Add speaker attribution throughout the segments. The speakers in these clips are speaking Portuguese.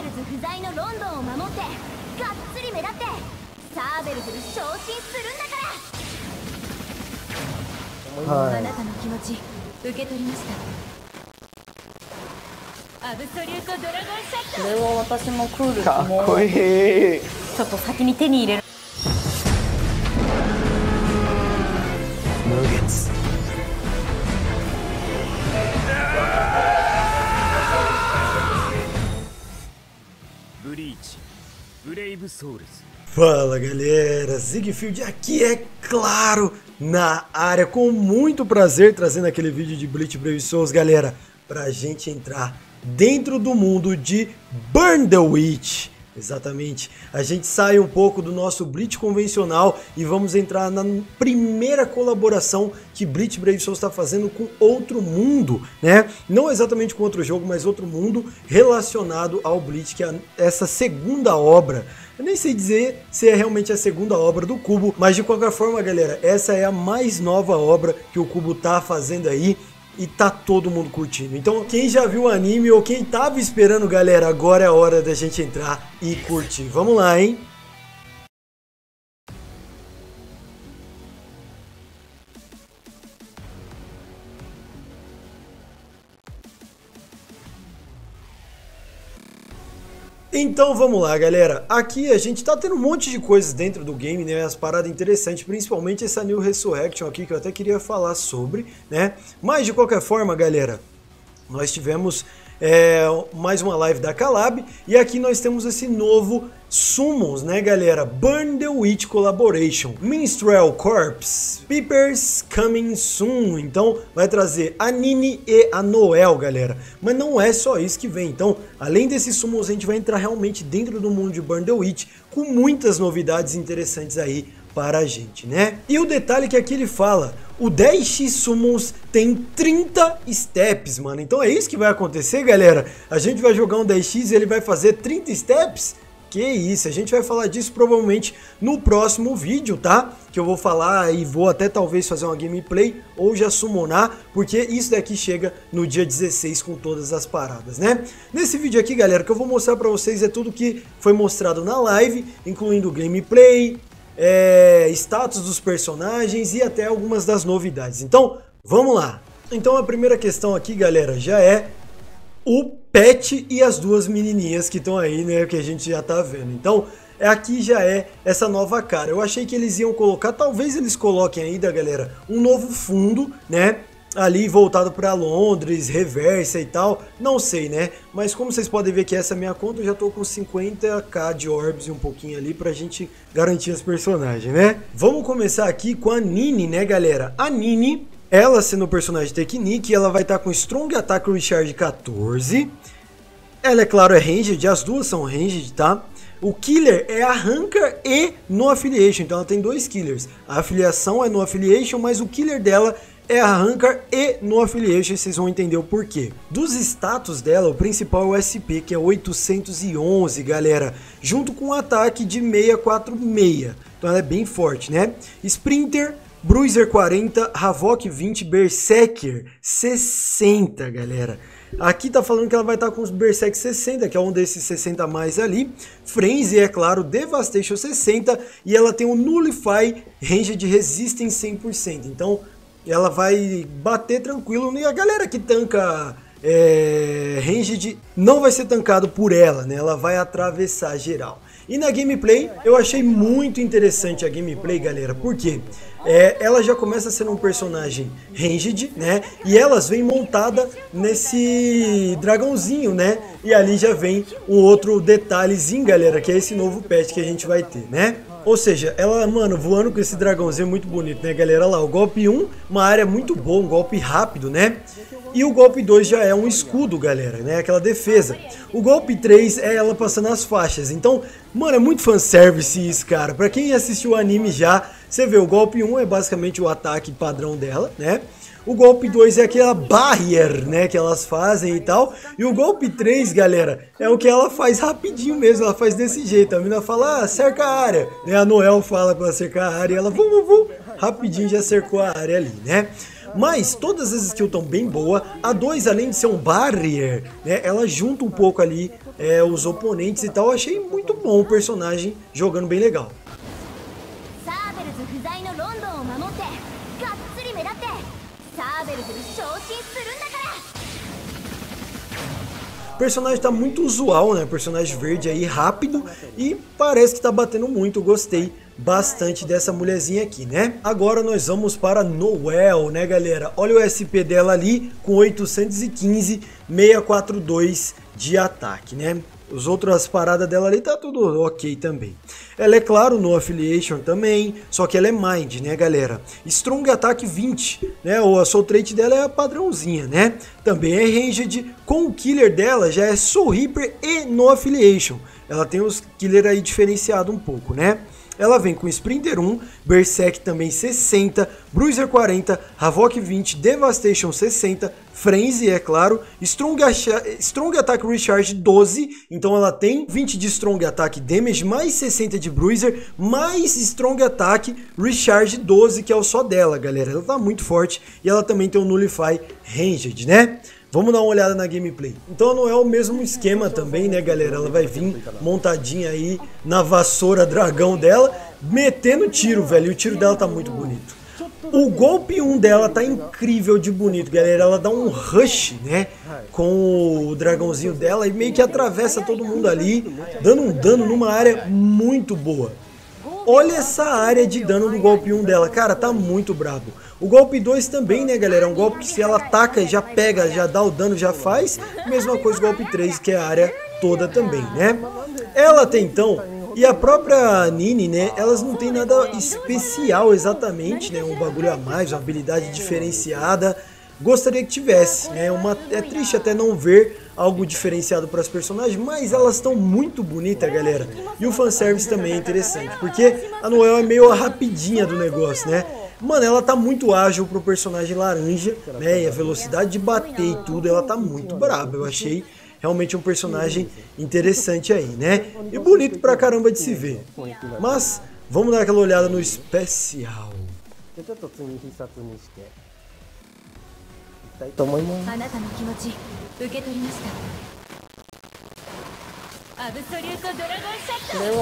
Speaker 1: ベルズ不在のロンドンを守ってがっつり目立ってサーベルズに昇進するんだから、
Speaker 2: はい。
Speaker 1: あなたの気持ち受け取りました。アブソリュートドラゴンシャット。
Speaker 3: これは私もクール
Speaker 2: かっこ
Speaker 3: い
Speaker 2: い。い
Speaker 3: ちょっと先に手に入れる
Speaker 4: professores.
Speaker 5: Fala galera, Zigfield aqui é claro na área, com muito prazer trazendo aquele vídeo de Bleach Brave Souls, galera, pra gente entrar dentro do mundo de Burn the Witch. Exatamente. A gente sai um pouco do nosso Blitz convencional e vamos entrar na primeira colaboração que Blitz Brave Souls está fazendo com outro mundo, né? Não exatamente com outro jogo, mas outro mundo relacionado ao Blitz, que é essa segunda obra eu nem sei dizer se é realmente a segunda obra do Cubo, mas de qualquer forma, galera, essa é a mais nova obra que o Cubo tá fazendo aí e tá todo mundo curtindo. Então, quem já viu o anime ou quem tava esperando, galera, agora é a hora da gente entrar e curtir. Vamos lá, hein? Então vamos lá, galera. Aqui a gente tá tendo um monte de coisas dentro do game, né? As paradas interessantes, principalmente essa New Resurrection aqui que eu até queria falar sobre, né? Mas de qualquer forma, galera, nós tivemos é, mais uma live da Calab e aqui nós temos esse novo Summons, né, galera? Burn the Witch Collaboration, Minstrel Corpse, Peepers Coming Soon. Então vai trazer a Nini e a Noel, galera. Mas não é só isso que vem. Então, além desses Summons, a gente vai entrar realmente dentro do mundo de Burn the Witch com muitas novidades interessantes aí para a gente, né? E o detalhe que aqui ele fala, o 10x Summons tem 30 steps, mano. Então é isso que vai acontecer, galera. A gente vai jogar um 10x e ele vai fazer 30 steps? Que isso, a gente vai falar disso provavelmente no próximo vídeo, tá? Que eu vou falar e vou até talvez fazer uma gameplay ou já summonar, porque isso daqui chega no dia 16 com todas as paradas, né? Nesse vídeo aqui, galera, que eu vou mostrar pra vocês é tudo que foi mostrado na live, incluindo gameplay, é, status dos personagens e até algumas das novidades. Então, vamos lá! Então a primeira questão aqui, galera, já é o Pet e as duas menininhas que estão aí, né, que a gente já tá vendo. Então, aqui já é essa nova cara. Eu achei que eles iam colocar, talvez eles coloquem ainda, galera, um novo fundo, né, ali voltado para Londres, reversa e tal, não sei, né? Mas como vocês podem ver que essa é minha conta, eu já tô com 50k de orbs e um pouquinho ali pra gente garantir as personagens, né? Vamos começar aqui com a Nini, né, galera? A Nini, ela sendo o personagem Technique, ela vai estar tá com Strong Attack Recharge 14. Ela, é claro, é ranged, as duas são ranged, tá? O killer é a Rancor e no Affiliation, então ela tem dois killers. A afiliação é no Affiliation, mas o killer dela é a Rancor e no Affiliation, vocês vão entender o porquê. Dos status dela, o principal é o SP, que é 811, galera, junto com o ataque de 646. Então ela é bem forte, né? Sprinter, Bruiser 40, Havok 20, Berserker 60, galera. Aqui tá falando que ela vai estar tá com os Berserk 60, que é um desses 60 a mais ali. Frenzy, é claro, Devastation 60. E ela tem o Nullify Range de Resistance 100%. Então ela vai bater tranquilo. E a galera que tanca é, Ranged não vai ser tancado por ela, né? Ela vai atravessar geral. E na gameplay, eu achei muito interessante a gameplay, galera, porque é, ela já começa sendo um personagem ranged, né? E elas vêm montada nesse dragãozinho, né? E ali já vem um outro detalhezinho, galera, que é esse novo pet que a gente vai ter, né? Ou seja, ela, mano, voando com esse dragãozinho muito bonito, né, galera? Olha lá, o golpe 1, uma área muito boa, um golpe rápido, né? E o golpe 2 já é um escudo, galera, né? Aquela defesa. O golpe 3 é ela passando as faixas. Então, mano, é muito fanservice isso, cara. Pra quem assistiu o anime já, você vê, o golpe 1 é basicamente o ataque padrão dela, né? O golpe 2 é aquela barrier, né, que elas fazem e tal. E o golpe 3, galera, é o que ela faz rapidinho mesmo, ela faz desse jeito. A menina fala, ah, cerca a área. Né, a Noel fala pra cercar a área e ela, vum, vum, vum, rapidinho já cercou a área ali, né? Mas todas as skills estão bem boa. A 2, além de ser um barrier, né, ela junta um pouco ali é, os oponentes e tal. Achei muito bom o personagem jogando bem legal. Personagem tá muito usual, né? Personagem verde aí, rápido e parece que tá batendo muito. Gostei bastante dessa mulherzinha aqui, né? Agora nós vamos para Noel, né, galera? Olha o SP dela ali com 815, 642 de ataque, né? As outras paradas dela ali tá tudo ok também. Ela é claro no Affiliation também, só que ela é Mind, né galera? Strong Attack 20, né? O a Soul Trait dela é a padrãozinha, né? Também é Ranged, com o Killer dela já é Soul Reaper e no Affiliation. Ela tem os Killer aí diferenciado um pouco, né? Ela vem com Sprinter 1, Berserk também 60, Bruiser 40, Havok 20, Devastation 60, Frenzy, é claro, Strong, Strong Attack Recharge 12, então ela tem 20 de Strong Attack Damage, mais 60 de Bruiser, mais Strong Attack Recharge 12, que é o só dela, galera. Ela tá muito forte e ela também tem o Nullify Ranged, né? Vamos dar uma olhada na gameplay. Então não é o mesmo esquema também, né, galera? Ela vai vir montadinha aí na vassoura dragão dela, metendo tiro, velho. E o tiro dela tá muito bonito. O golpe 1 dela tá incrível de bonito, galera. Ela dá um rush, né? Com o dragãozinho dela e meio que atravessa todo mundo ali, dando um dano numa área muito boa. Olha essa área de dano do golpe 1 dela, cara, tá muito brabo. O golpe 2 também, né, galera, é um golpe que se ela ataca, já pega, já dá o dano, já faz. Mesma coisa o golpe 3, que é a área toda também, né? Ela tem então, e a própria Nini, né, elas não tem nada especial exatamente, né, um bagulho a mais, uma habilidade diferenciada. Gostaria que tivesse, né, uma, é triste até não ver algo diferenciado para as personagens, mas elas estão muito bonitas, galera. E o fanservice também é interessante, porque a Noel é meio a rapidinha do negócio, né? Mano, ela tá muito ágil pro personagem laranja, né? E a velocidade de bater e tudo, ela tá muito braba. Eu achei realmente um personagem interessante aí, né? E bonito pra caramba de se ver. Mas vamos dar aquela olhada no especial.
Speaker 1: あ
Speaker 2: Leu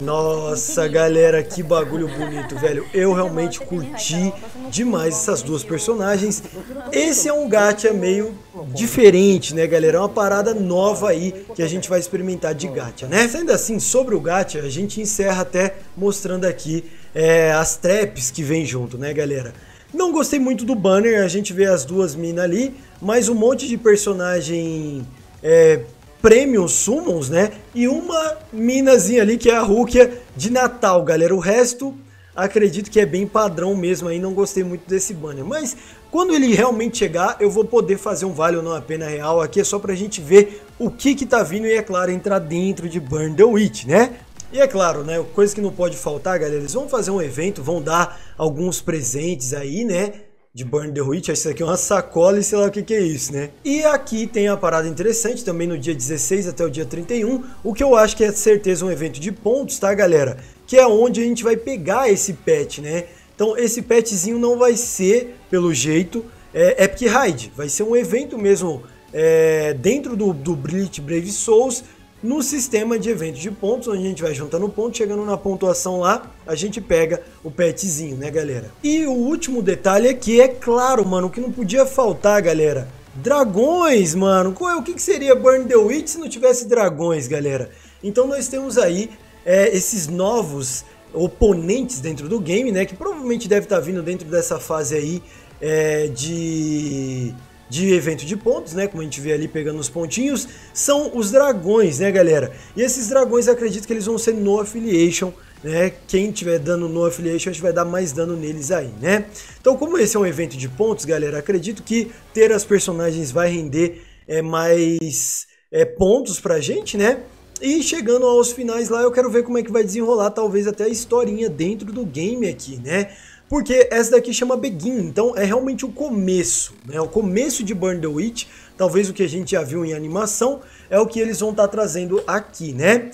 Speaker 5: Nossa, galera, que bagulho bonito, velho. Eu realmente curti demais essas duas personagens. Esse é um gacha meio diferente, né, galera? É uma parada nova aí que a gente vai experimentar de gacha, né? Sendo assim, sobre o gacha, a gente encerra até mostrando aqui é, as traps que vem junto, né, galera? Não gostei muito do banner, a gente vê as duas minas ali, mas um monte de personagem é, premium summons, né? E uma minazinha ali que é a Rukia de Natal, galera. O resto, acredito que é bem padrão mesmo aí, não gostei muito desse banner. Mas quando ele realmente chegar, eu vou poder fazer um vale ou não a pena real aqui, é só pra gente ver o que que tá vindo e, é claro, entrar dentro de Burn the Witch, né? E é claro, né, coisa que não pode faltar, galera, eles vão fazer um evento, vão dar alguns presentes aí, né, de Burn the Witch, isso aqui é uma sacola e sei lá o que que é isso, né. E aqui tem a parada interessante, também no dia 16 até o dia 31, o que eu acho que é certeza um evento de pontos, tá, galera, que é onde a gente vai pegar esse pet, né. Então esse petzinho não vai ser, pelo jeito, é, Epic Raid, vai ser um evento mesmo é, dentro do, do Brilliant Brave Souls, no sistema de eventos de pontos, onde a gente vai juntando pontos, chegando na pontuação lá, a gente pega o petzinho, né, galera? E o último detalhe aqui é claro, mano, que não podia faltar, galera. Dragões, mano. Qual é, o que, que seria Burn the Witch se não tivesse dragões, galera? Então nós temos aí é, esses novos oponentes dentro do game, né? Que provavelmente deve estar vindo dentro dessa fase aí é, de de evento de pontos, né? Como a gente vê ali pegando os pontinhos, são os dragões, né, galera? E esses dragões acredito que eles vão ser no affiliation, né? Quem tiver dano no affiliation, a gente vai dar mais dano neles aí, né? Então, como esse é um evento de pontos, galera, acredito que ter as personagens vai render é, mais é, pontos pra gente, né? E chegando aos finais lá, eu quero ver como é que vai desenrolar, talvez até a historinha dentro do game aqui, né? Porque essa daqui chama Begin, então é realmente o começo, né? O começo de Burn the Witch, talvez o que a gente já viu em animação, é o que eles vão estar tá trazendo aqui, né?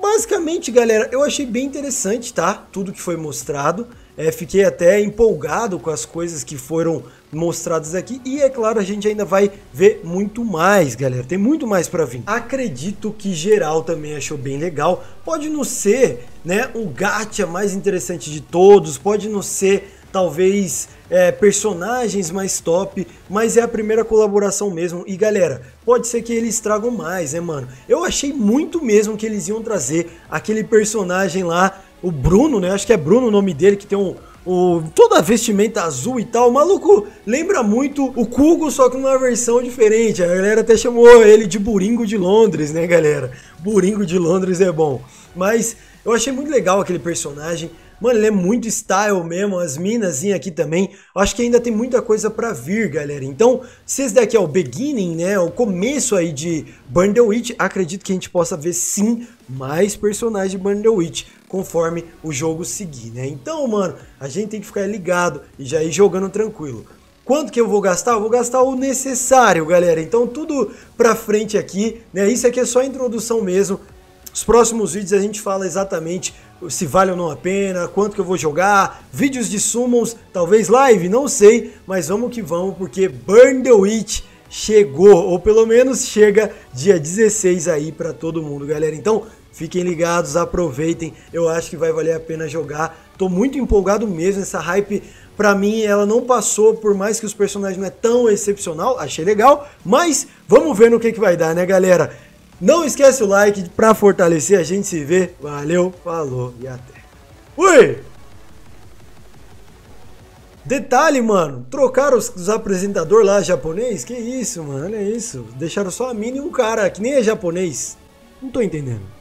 Speaker 5: Basicamente, galera, eu achei bem interessante, tá? Tudo que foi mostrado. É, fiquei até empolgado com as coisas que foram mostradas aqui. E é claro a gente ainda vai ver muito mais galera. Tem muito mais para vir. Acredito que geral também achou bem legal. Pode não ser né o gacha mais interessante de todos. Pode não ser talvez é, personagens mais top, mas é a primeira colaboração mesmo. E galera, pode ser que eles tragam mais, né, mano? Eu achei muito mesmo que eles iam trazer aquele personagem lá, o Bruno, né? Acho que é Bruno o nome dele, que tem um, o, toda a vestimenta azul e tal. O maluco lembra muito o Kugo, só que numa versão diferente. A galera até chamou ele de Buringo de Londres, né, galera? Buringo de Londres é bom. Mas eu achei muito legal aquele personagem. Mano, ele é muito style mesmo, as minas aqui também. Acho que ainda tem muita coisa para vir, galera. Então, se esse daqui é o beginning, né, o começo aí de Burn the Witch, acredito que a gente possa ver sim mais personagens de Burn the Witch conforme o jogo seguir, né? Então, mano, a gente tem que ficar ligado e já ir jogando tranquilo. Quanto que eu vou gastar? Eu vou gastar o necessário, galera. Então, tudo pra frente aqui, né? Isso aqui é só a introdução mesmo. Os próximos vídeos a gente fala exatamente se vale ou não a pena, quanto que eu vou jogar, vídeos de summons, talvez live, não sei, mas vamos que vamos, porque Burn the Witch chegou, ou pelo menos chega dia 16 aí para todo mundo, galera. Então, fiquem ligados, aproveitem, eu acho que vai valer a pena jogar. Tô muito empolgado mesmo, essa hype Pra mim, ela não passou, por mais que os personagens não é tão excepcional, achei legal, mas vamos ver no que, que vai dar, né, galera? Não esquece o like para fortalecer, a gente se vê. Valeu, falou e até. Ui! Detalhe, mano, trocaram os, os apresentadores lá japonês? Que isso, mano, olha isso. Deixaram só a mina e um cara que nem é japonês. Não tô entendendo.